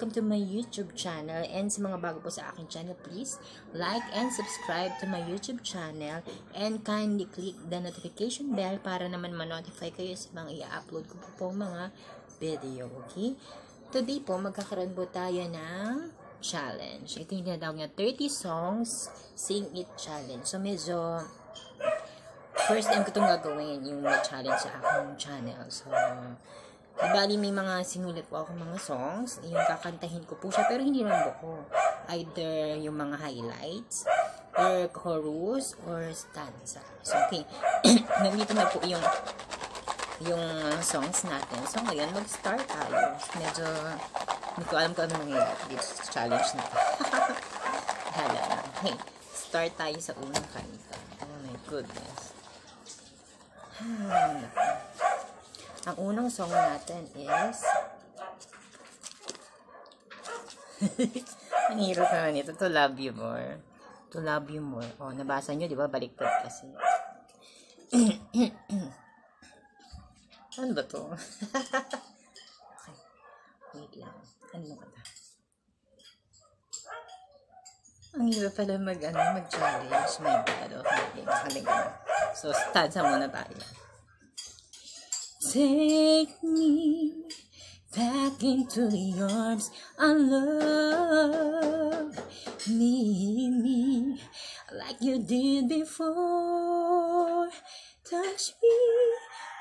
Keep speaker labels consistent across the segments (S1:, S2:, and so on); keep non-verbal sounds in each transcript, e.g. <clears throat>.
S1: Welcome to my YouTube channel and sa mga bago po sa aking channel, please like and subscribe to my YouTube channel and kindly click the notification bell para naman ma-notify kayo sa mga i-upload ko po po mga video, okay? Today po, magkakaroon po tayo ng challenge. Ito yung tinatawag niya 30 songs, sing it challenge. So medyo first time ko itong gagawin yung challenge sa aking channel. So, Bali, may mga sinulit po ako mga songs. Yung kakantahin ko po siya, pero hindi naman buko. Either yung mga highlights, or chorus, or stanza. So, okay. <clears throat> Nandito na po yung yung songs natin. So, ngayon, mag-start tayo. Medyo, hindi ko alam kung ano nangyayari dito challenge na to. <laughs> Hala na. Okay. Start tayo sa unang kanta. Oh my goodness. Hmm. Ang unang song natin is <laughs> Ang hirap naman ito. To love you more. To love you more. Oh, nabasa nyo, di ba? Baliktad kasi. <clears throat> ano ba to? okay. <laughs> Wait lang. Ano ba ito? Ang hirap pala mag, ano, mag-challenge. My God. Okay. Halika na. So, stanza muna tayo. Take me back into the arms of love. Me, me, like you did before. Touch me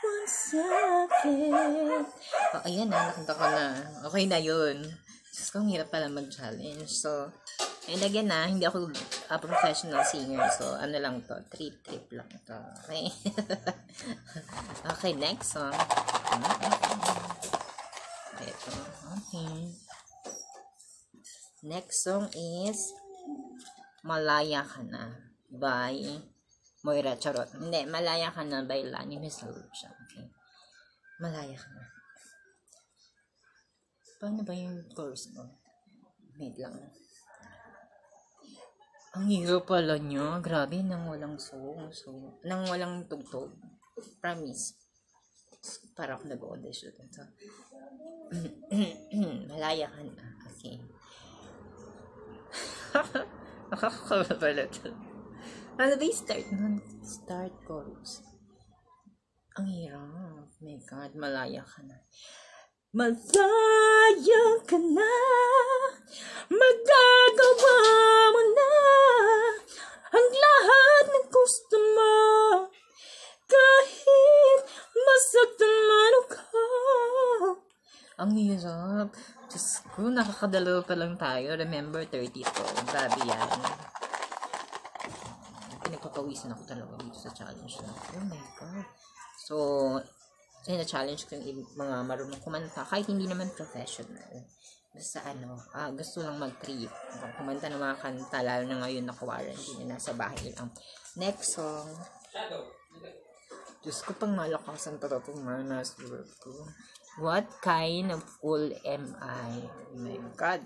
S1: once again. Oh, ayan na, nakanta ko na. Okay na yun. Diyos ko, hirap pala mag-challenge. So, and again na, hindi ako a professional singer. So, ano lang to, trip-trip lang to. Okay? <laughs> okay, next song. Ito. Okay. Next song is Malaya Ka Na by Moira Charot. Hindi, Malaya Ka Na by Lani Resolution. Okay. Malaya Ka Na. Paano ba yung chorus mo? Wait lang. Ang hirap pala niya. Grabe, nang walang song. So, nang walang tugtog. Promise. Para ako nag-audition. So, malaya ka na. Okay. <laughs> Nakakakawa pala ito. Ano ba yung start nun? Start chorus. Ang hirap. My God, malaya ka na. Malaya ka na. Magagawa mo na ang lahat ng gusto mo. Kahit masaktan man ako. Ang hirap. Diyos ko, nakakadalawa pa lang tayo. Remember, 32. Grabe yan. Pinagpapawisan ako talaga dito sa challenge na. Oh my God. So, na-challenge ko yung mga marunong kumanta. Kahit hindi naman professional. Basta ano, ah, gusto lang mag-trip. Kumanta ng mga kanta, lalo na ngayon na quarantine na nasa bahay lang. Next song. Diyos ko, pang malakasan pa ito manas ko. What kind of fool am I? Oh my God.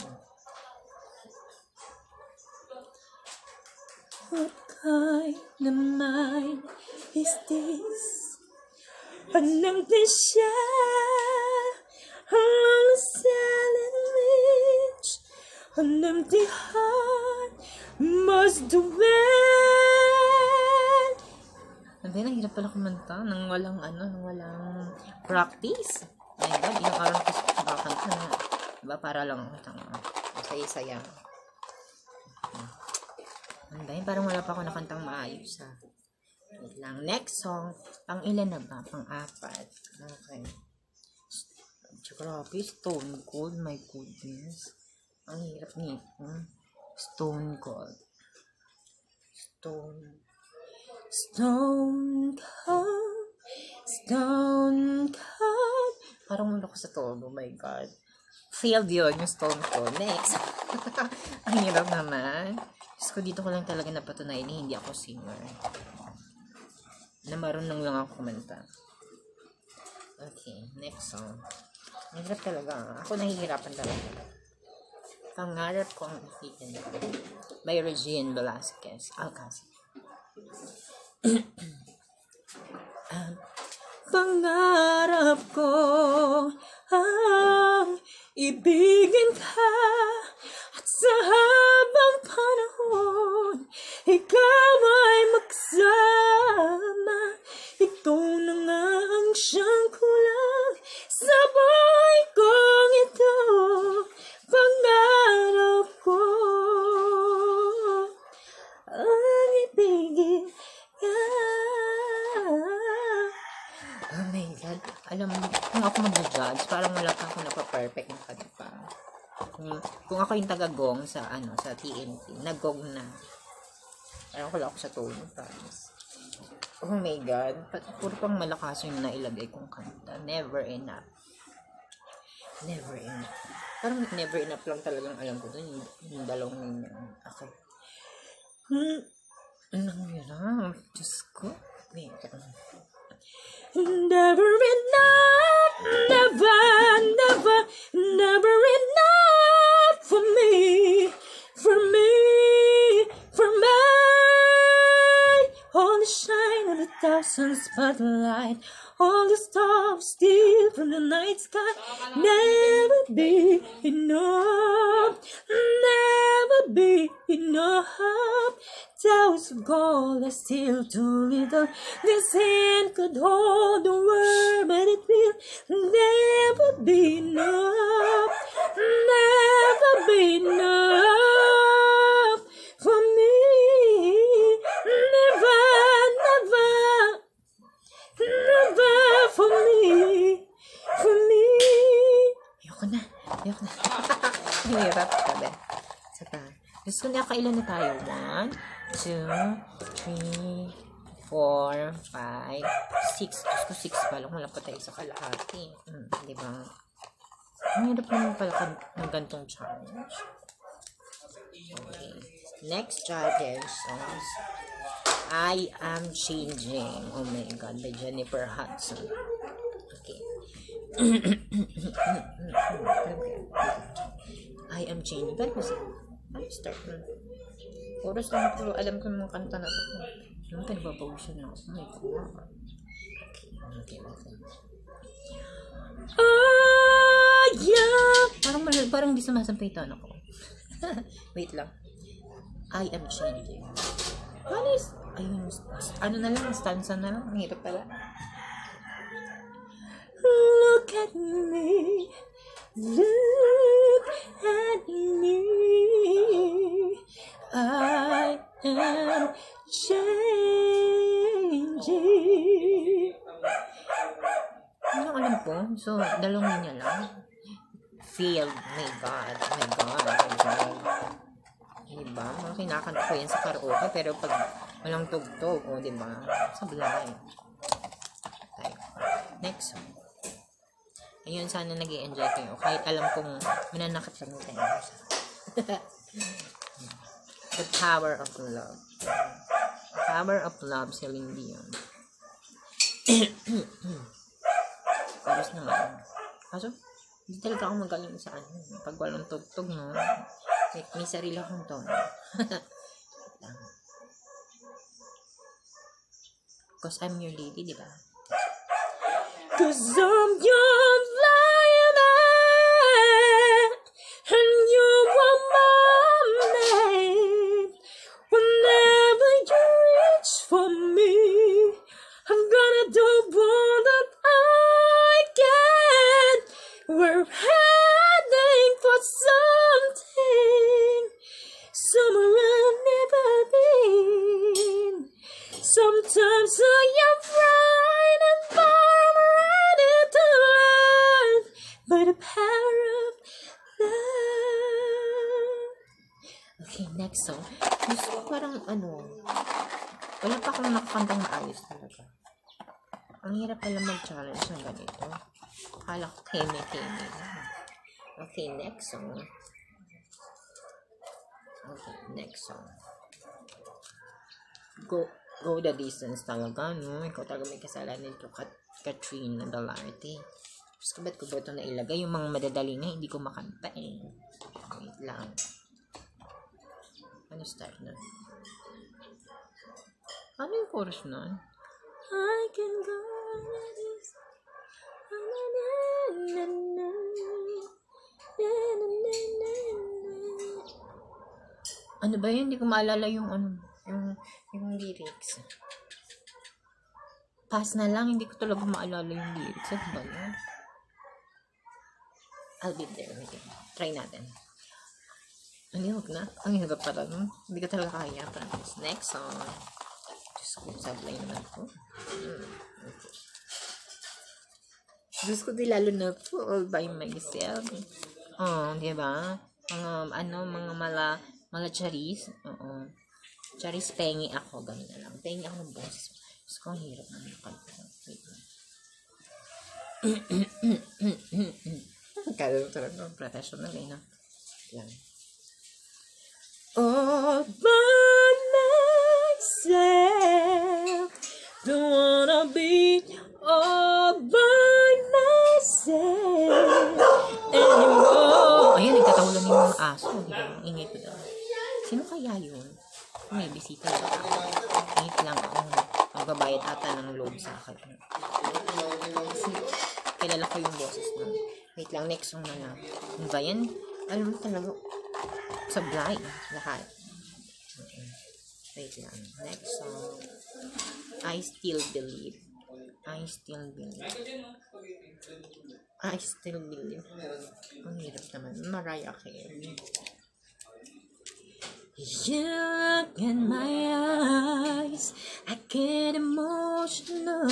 S1: What kind of mind is this? Anong din siya? Ang silent reach An empty heart must dwell Hindi, ang hirap pala kumanta nang walang ano, nang walang practice. My God, ilang araw ko sa kakanta na. Diba, para lang tanga. Masaya-saya. Ang dahil, parang wala pa ako nakantang maayos ha. Wait lang. Next song, pang ilan na ba? Pang apat. Okay. Grabe, Stone Cold. My goodness. Ang hirap nito. Stone Cold. Stone. Stone Cold. Stone Cold. Parang muna ko sa tono. Oh my God. Failed yun yung Stone Cold. Next. <laughs> Ang hirap naman. Diyos ko, dito ko lang talaga napatunayan na hindi ako singer na marunong lang ako kumanta. Okay, next song. Mahirap talaga. Ako nahihirapan talaga. Pangarap ko ang ikitin by Regine Velasquez. Alcacid. Ah, pangarap ko ang ibigin ka at sa habang panahon ikaw ay magsama. Ikaw na nga ang siyang kulang sa buhay yung taga-gong sa, ano, sa TNT, nag-gong na. Parang wala ako sa tono, promise. Oh my God. Puro pang malakas yung nailagay kong kanta. Never enough. Never enough. Parang never enough lang talagang alam ko dun. Yung, yung dalawang yun. Okay. Hmm. Anong yun ah? Diyos ko. Wait. Never enough. Never, never, never enough for me. For me. For me. The shine of a thousand spotlight, all the stars steal from the night sky. Never be enough, never be enough. Towers of gold are still too little. This hand could hold the world, but it will never be enough, never be enough for me. Ayoko na. <laughs> Hirap sabi. Isa pa. Gusto na kailan na tayo? One, two, three, four, five, six. Gusto ko six pa lang. Wala pa tayo sa kalahati. Hmm, di ba? Ang naman pala kan- ng gantong challenge. Okay. Next challenge songs. I Am Changing. Oh my God, by Jennifer Hudson. <coughs> I Am Changing. Pero kasi, ano start na? Oras lang pero alam ko yung kanta na ito. Yung pinagbabawisan na. Oh my God. Okay, okay, okay. Ah, yeah! Parang, mal- parang di sumasampay tono ko. <laughs> Wait lang. I am changing. Ano is, ayun, ano na lang, stanza na lang. Ang hirap pala. At me. Look at me. I am changing. Ano alam ko? So, dalawang linya lang. Feel, my God, my God, my God. Diba? Mga kinakanta ko yan sa karaoke, pero pag walang tugtog, o diba? Sablay. Next song. Ayun, sana nag enjoy kayo. Kahit alam kong mananakit lang tayo. <laughs> The Power of Love. Power of Love, Celine Dion. <coughs> Paros naman. Kaso, hindi talaga ako magaling sa ano. Pag walang tugtog, no? May, may sarili akong tono. <laughs> Because I'm your lady, di ba? Cause I'm your Song. Gusto ko parang ano, wala pa akong nakakantang maayos talaga. Ang hirap pala mag-challenge ng ganito. Akala ko keme-keme. Okay, next song. Okay, next song. Go go the distance talaga, no? Ikaw talaga may kasalanan nito, Kat Katrina Dalarte. Tapos ko ba't ko ba ito nailagay? Yung mga madadali na, hindi ko makanta eh. Wait lang. Ano start na? Ano yung chorus nun? I can go. Na, na, na, na. Na, na, na. Ano ba yun? Hindi ko maalala yung ano, yung, yung lyrics. Pass na lang, hindi ko talaga maalala yung lyrics. Ano ba yun? I'll be there. Try natin. Ano yun, na? Ang hirap pala, no? Hindi ka talaga kaya, promise. Next song. Diyos ko, sablay naman ko. Hmm. Diyos ko, di lalo na po all by myself. Oh, di ba? Mga, ano, mga mala, mga charis. Oo. Charis, pengi ako. Ganun na lang. Pengi ako ng boses. Diyos ko, ang hirap na nakanta. Wait <coughs> lang. Kala mo talaga, professional eh, no? Yan. All by myself. Don't wanna be all by myself anymore. Ayun, nagtatawalan yung mga aso. Ingay ko daw. Sino kaya yun? May bisita ba? Ingit lang ako. Magbabayad ata ng load sa akin. Kasi kilala ko yung boses nun. Wait lang, next song na lang. Ano ba yan? Alam mo talaga, sablay. Lahat. Wait lang. Next song. I still believe. I still believe. I still believe. Ang hirap naman. Mariah Carey. You look in my eyes, I get emotional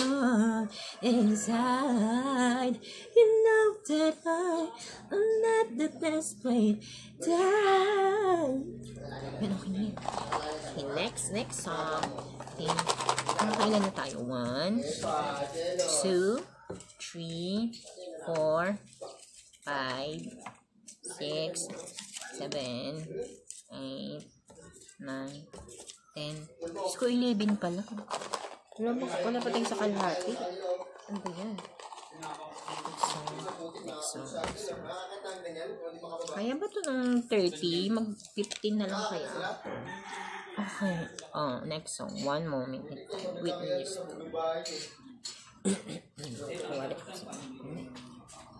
S1: inside. You know that I am not the best type. Yan, okay. Okay, next, next song. Okay. Kailan na tayo? One, two, three, four, five, six, seven, eight, nine, ten. Diyos ko, 11 pala. Wala, mo, wala pa tayong sa kalahati. Ano ba yan? Song, next song. Kaya ba ito ng 30? Mag 15 na lang kaya? Okay. Oh, next song. One moment. Witness. Wala ko sa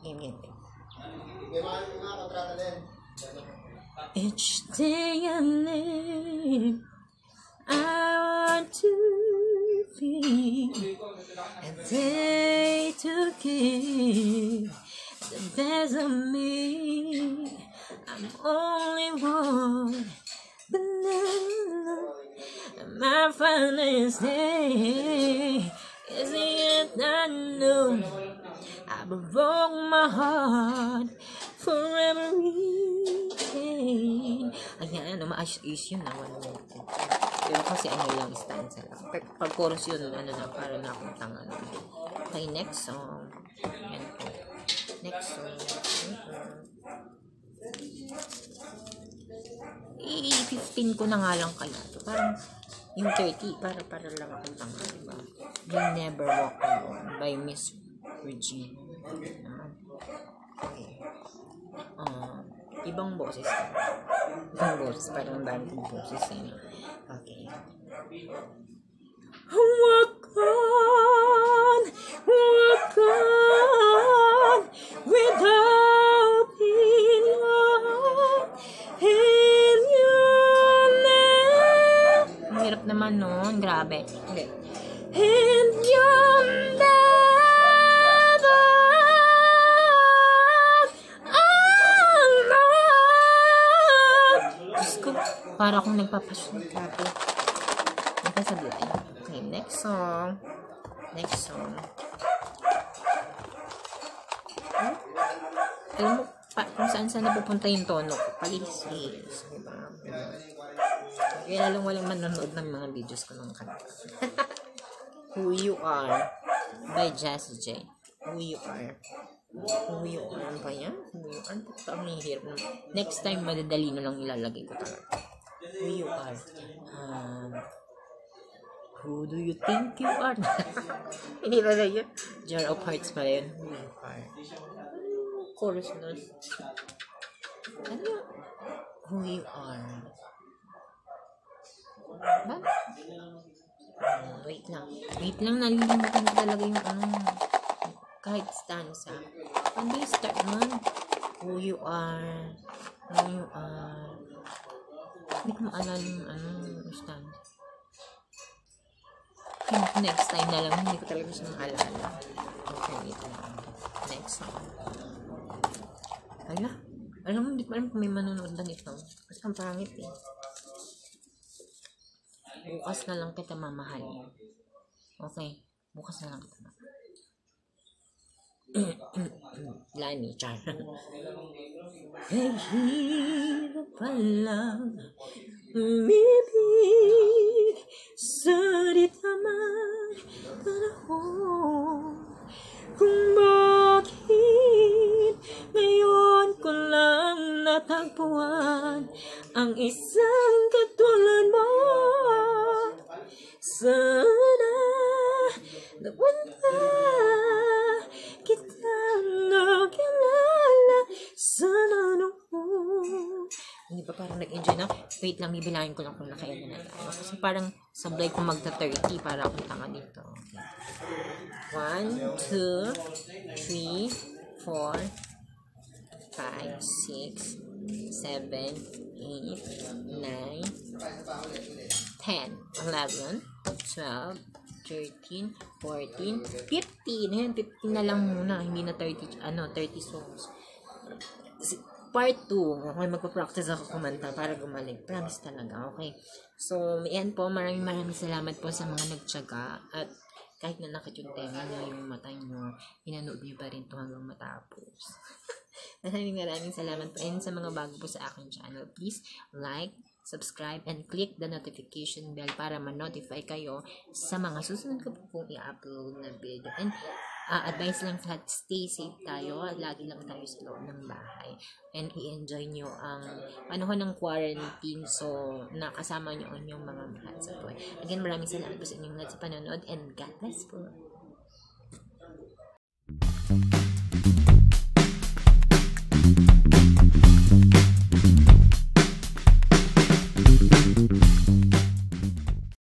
S1: Game, game, game. Each day I live, I want to be a day to give the best of me. I'm only one, but now my finest day is the end I broke my heart for every pain. Ayan, umaayos yun na. One minute. Pero kasi ano lang, stanza lang. Pag, chorus yun, ano na, para na akong tanga na. Okay, next song. Yan po. Next song. I-15 ko na nga lang kaya to. Parang yung 30, para para lang akong tanga, diba? You Never Walk Alone by Miss Regine. Okay. Ibang boses. Ibang boses. Parang banding boses. Eh. Okay. Walk on, without lost in your name. Ang hirap naman nun. Grabe. Hindi. In para akong nagpapasyon. Grabe. Nagpasablay. Okay, next song. Next song. Hmm? Alam mo, pa, kung saan saan napupunta yung tono ko. Palilis. Diba? Kaya lalong walang manonood ng mga videos ko ng kanta. <laughs> Who You Are by Jessie J. Who You Are. Who You Are. Ba yan? Who You Are. Ito ang hirap. Next time, madadali na lang ilalagay ko talaga. Who You Are. Um, who do you think you are? <laughs> Hindi na lang yun. Jar of Hearts pala yun. Who You Are. Chorus nun? Ano yun? Who You Are. Ba? Hmm, wait lang. Wait lang, nalilimutan ko talaga yung ano. Kahit stanza. Paano yung start man? Who you are. Who you are. Hindi ko maalala yung ano. Okay, next time na lang. Hindi ko talaga siya maalala. Okay, wait lang. Next song. Ala, alam mo, hindi ko alam kung may manonood na nito. Kasi ang pangit eh. Bukas na lang kita mamahalin. Okay, bukas na lang kita mamahalin. Lani, char. Kahirap palang umibig sa di tamang panahon. Kung bakit ngayon ko lang natagpuan ang isang Wait lang, bibilangin ko lang kung nakailan na tayo. Kasi parang sablay ko magta-30 para akong tanga dito. Okay. 1, 2, 3, 4, 5, 6, 7, 8, 9, 10, 11, 12, 13, 14, 15. Ayan, 15 na lang muna. Hindi na 30, ano, 30 songs. Part 2. Okay, magpa-practice ako kumanta para gumaling. Promise talaga, okay? So, yan po. Maraming maraming salamat po sa mga nagtyaga. At kahit na nakit yung tenga nyo, yung mata nyo, pinanood nyo pa rin ito hanggang matapos. <laughs> Maraming maraming salamat po. And sa mga bago po sa aking channel, please like, subscribe, and click the notification bell para ma-notify kayo sa mga susunod ko po pong i-upload na video. And uh, advice lang sa stay safe tayo. Lagi lang tayo sa loob ng bahay. And i-enjoy nyo ang panahon ng quarantine. So, nakasama nyo ang inyong mga mahal sa buhay. Again, maraming salamat po sa inyong lahat sa panonood and God bless po.